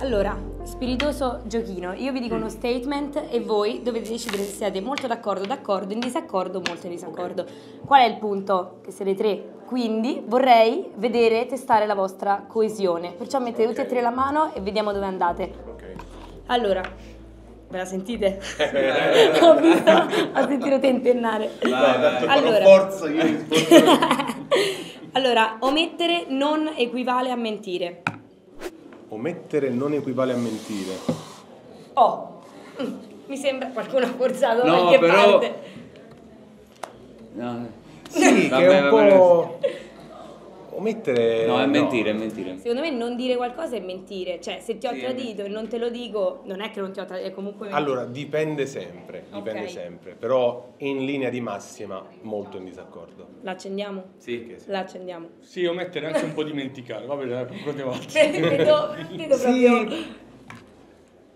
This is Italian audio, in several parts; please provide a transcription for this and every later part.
Allora, spiritoso giochino. Io vi dico Mm. uno statement e voi dovete decidere se siete molto d'accordo, d'accordo, in disaccordo, molto in disaccordo. Qual è il punto? Che siete tre. Quindi vorrei vedere, testare la vostra coesione. Perciò mettete tutti e tre la mano e vediamo dove andate. Ok. Allora, ve la sentite? ho visto, ho sentito tentennare. Dai, tanto Allora. forza io rispondo. allora, omettere non equivale a mentire. Omettere non equivale a mentire. Oh, mm, mi sembra qualcuno ha forzato da No, qualche però- parte. No, Sì, Vabbè, che è un vabbè. po'... Omettere... no, è mentire, è mentire. Secondo me non dire qualcosa è mentire. Cioè, se ti ho Sì, tradito e non te lo dico, non è che non ti ho tradito, è comunque mentire. Allora, dipende sempre, dipende Ok. sempre, però in linea di massima molto in disaccordo. La accendiamo? Sì. Che sì. La accendiamo. Sì, omettere anche un po' dimenticare. Va bene, dai, andiamo avanti. vedo, vedo Sì. proprio...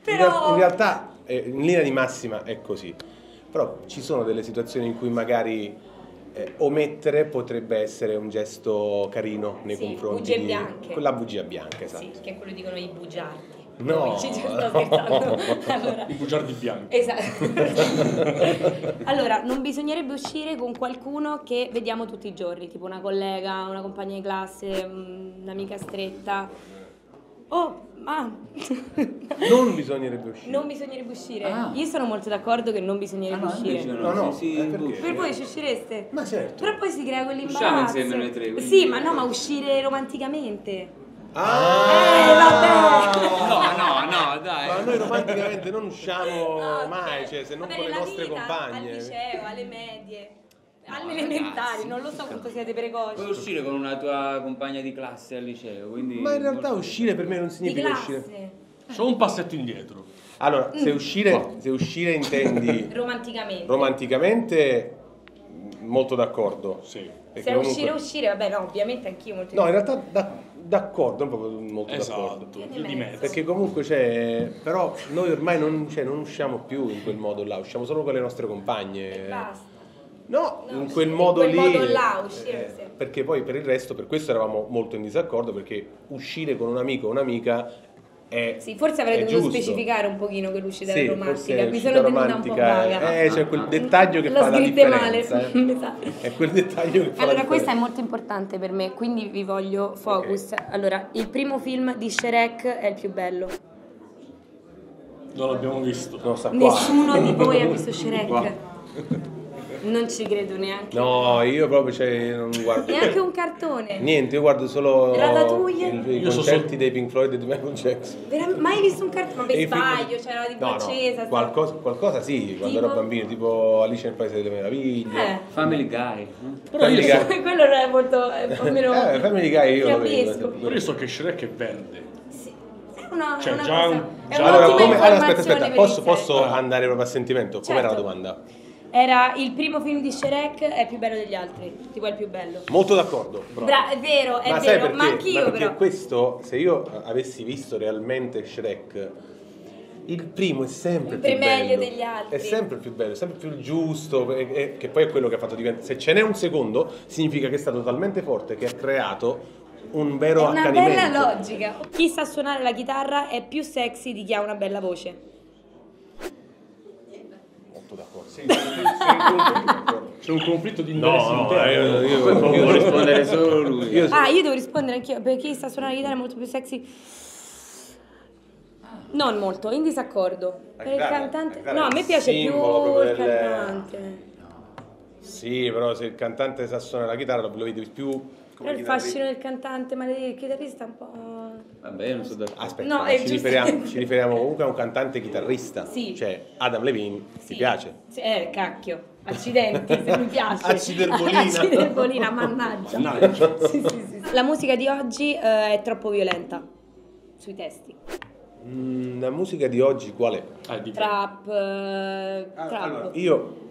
Però... in realtà eh, in linea di massima è così, però ci sono delle situazioni in cui magari eh, omettere potrebbe essere un gesto carino nei Sì, confronti bugie di bianche. la bugia bianca, esatto. Sì, che è quello dicono i bugiardi. No. Ci sto scherzando. Allora, I bugiardi bianchi. Esatto. allora, non bisognerebbe uscire con qualcuno che vediamo tutti i giorni, tipo una collega, una compagna di classe, mm, un'amica stretta. Oh, ma Non bisognerebbe uscire. non bisognerebbe uscire. Ah. Io sono molto d'accordo che non Ah, bisognerebbe no, uscire. No, no, sì, sì, eh, perché? buffo. Per voi ci uscireste? Ma certo. Però poi si crea quell'imbarazzo. Usciamo insieme noi tre, quindi- Sì, ma no, ma uscire romanticamente. Ah! No, no, no, dai. Ma noi romanticamente non usciamo No, mai, ok. cioè se non Vabbè, con le nostre vita, compagne. Al liceo, alle medie, alle elementari, non lo so quanto siete Puoi precoci. uscire con una tua compagna di classe al liceo, quindi... Ma in realtà uscire per me non significa uscire. Solo un passetto indietro. Allora, se Mm. uscire, se uscire intendi Romanticamente. romanticamente, molto d'accordo. Sì. Perché Se comunque- uscire, uscire, vabbè, no, ovviamente anch'io molto No, in realtà da- d'accordo, non proprio molto d'accordo. Esatto, di più di mezzo. Perché comunque c'è. Però noi ormai non, cioè, non usciamo più in quel modo là, usciamo solo con le nostre compagne. Basta. No, No, in quel in modo quel lì. modo là, uscire, eh, sì. Perché poi per il resto, per questo eravamo molto in disaccordo, perché uscire con un amico o un'amica è. Sì, forse avrei dovuto giusto. specificare un pochino che l'uscita Sì, romantica. Mi l'uscita sono tenuta un po' romantica è- vaga. Eh, c'è quel dettaglio che L'ho fa la scritte male. differenza. eh. Esatto. È quel dettaglio che fa Allora, questa è differenza. molto importante per me, quindi vi voglio focus. Allora, il primo film di Shrek è il più bello. Non l'abbiamo visto. No, sta qua. Nessuno di voi ha visto Qua. Shrek. Non ci credo neanche. No, io proprio cioè, non guardo. Neanche un cartone. Niente, io guardo solo Ratatouille? il- i Io so concerti solo- dei Pink Floyd e di Michael Jackson. Vera- mai visto un cartone? Ma per i sbaglio, c'era tipo No, no, accesa. qualcosa, qualcosa sì, quando Tipo? ero bambino, tipo Alice nel Paese delle Meraviglie. Eh. Family Guy. eh? Però io, Family so, Guy. Quello non è molto. È un po' meno. Eh, Family Guy io lo fiabesco. vedo. però io so che Shrek è verde. Una, Cioè, una già cosa. già- Allora, come, allora, aspetta, aspetta, posso, posso andare proprio a sentimento? Com'era la Certo. domanda? Era il primo film di Shrek è più bello degli altri. Tipo è il più bello. Molto d'accordo. Bra- è vero, è ma vero, perché? ma anch'io Ma perché però. questo, se io avessi visto realmente Shrek, il primo è sempre Sempre più meglio bello. degli altri. È sempre più bello, è sempre più giusto, e- e- che poi è quello che ha fatto diventare. Se ce n'è un secondo, significa che è stato talmente forte che ha creato un È vero una accanimento. bella logica. Chi sa suonare la chitarra è più sexy di chi ha una bella voce. Molto d'accordo. Sei, sei- sei un conflitto- c'è un conflitto di interessi No, no, interno. io, io, io- rispondere solo lui. io- Ah, io devo rispondere anch'io. Per chi sa suonare la chitarra è molto più sexy. Non molto, in disaccordo. Per il cantante. No, a me piace più il del- cantante. Sì, però se il cantante sa suonare la chitarra lo vedi più Però come il chitarrista. fascino del cantante, ma il chitarrista è un po'. Vabbè, io non so d'accordo. Aspetta, No, ci, riferiamo, ci riferiamo comunque a un cantante chitarrista. Sì. Cioè, Adam Levine, Sì. ti piace? Sì, eh, cacchio. Accidenti, se mi piace. Acciderbolina. Acciderbolina, mannaggia. Mannaggia. Sì, sì, sì, sì. La musica di oggi eh, è troppo violenta. Sui testi. Mm, la musica di oggi qual è? Ah. Trap. eh, trap. Allora, io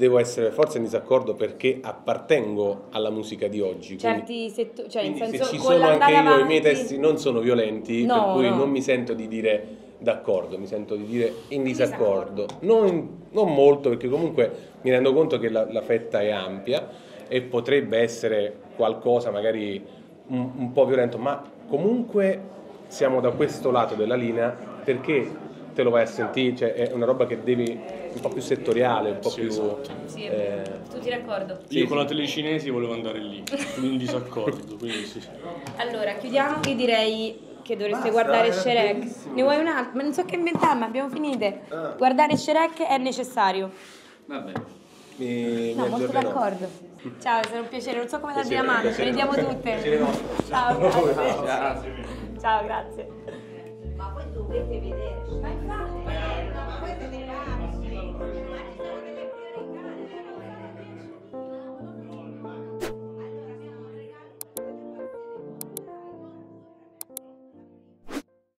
devo essere forse in disaccordo perché appartengo alla musica di oggi. Certi settori, cioè in senso se ci sono anche io, i avanti- miei testi non sono violenti, No, per cui no. non mi sento di dire d'accordo, mi sento di dire in disaccordo. Non, non molto, perché comunque mi rendo conto che la, la fetta è ampia e potrebbe essere qualcosa magari un, un po' violento, ma comunque siamo da questo lato della linea, perché te lo vai a sentire? Cioè, è una roba che devi un po' più settoriale, un po' Sì, più... esatto. Sì, eh, tutti d'accordo. Io con la telecinesi volevo andare lì, in disaccordo, quindi sì, sì. Allora, chiudiamo. Io direi che dovreste guardare Shrek. Ne vuoi un altro? Ma non so che inventare, ma abbiamo finite. Guardare Shrek è necessario. Va bene. mi, No, mi molto d'accordo. Ciao, è stato un piacere. Non so come darvi la mano, ce ne piacere diamo nostro. tutte. Ciao, grazie. Ciao, grazie. Ma voi dovete vedere. Ma infatti,